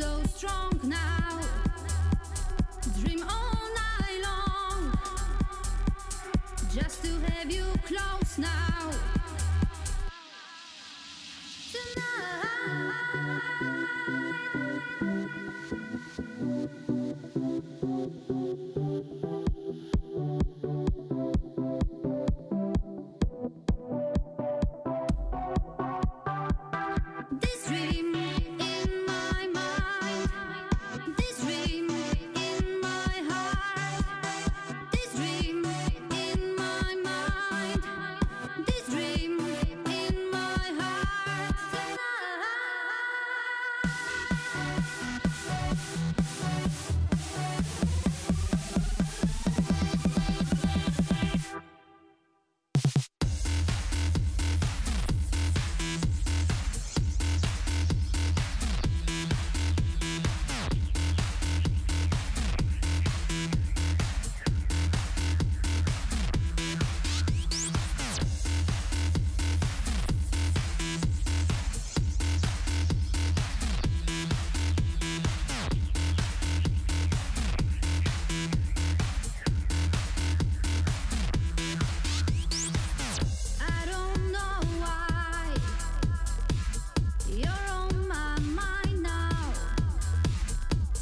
So strong now. Dream all Have you close now.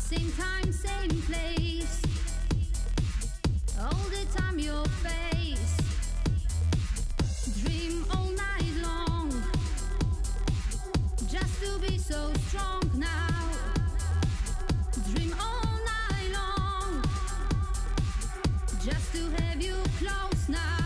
Same time, same place. All the time, your face. Dream all night long. Just to be so strong now. Dream all night long. Just to have you close now.